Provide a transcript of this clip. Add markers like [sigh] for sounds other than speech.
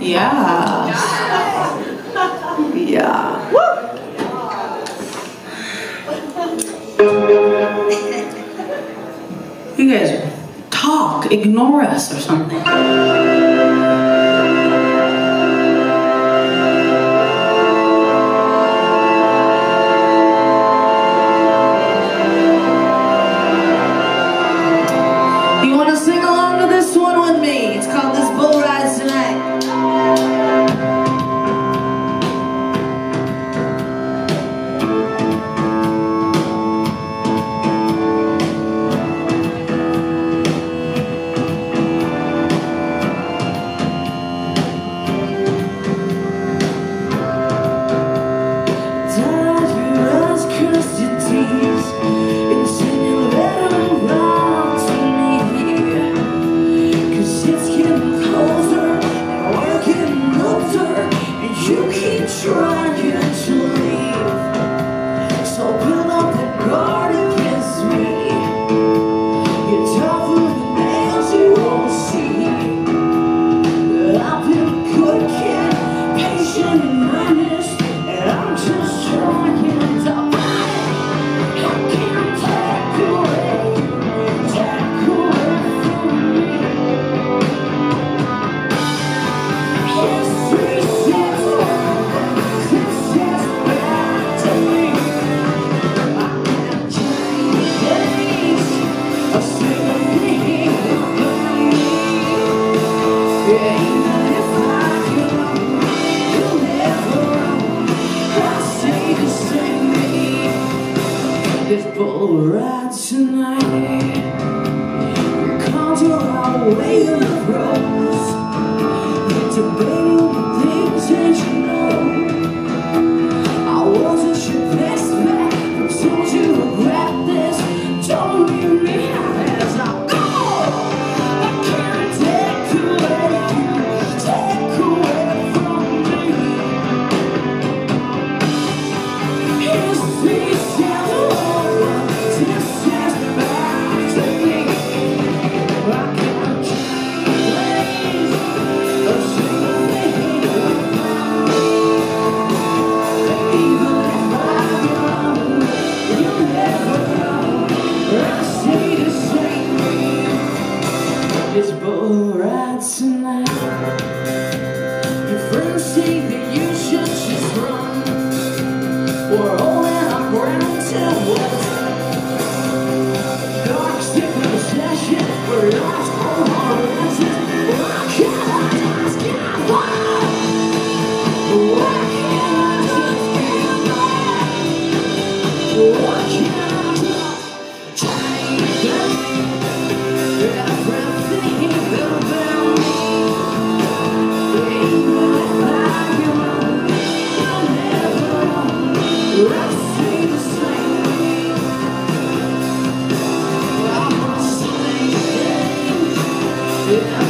Yeah. [laughs] Yeah. Woo! [laughs] You guys talk, ignore us or something. Sing along to this one with me? It's called This Bull Rides Tonight. You keep trying to leave, so build up guard against me. You're nails you won't see. I've been good patient and bull ride tonight. We contour our way in the pros. this bull ride tonight. Your friends say that you should just run. We're holding our ground till we're you.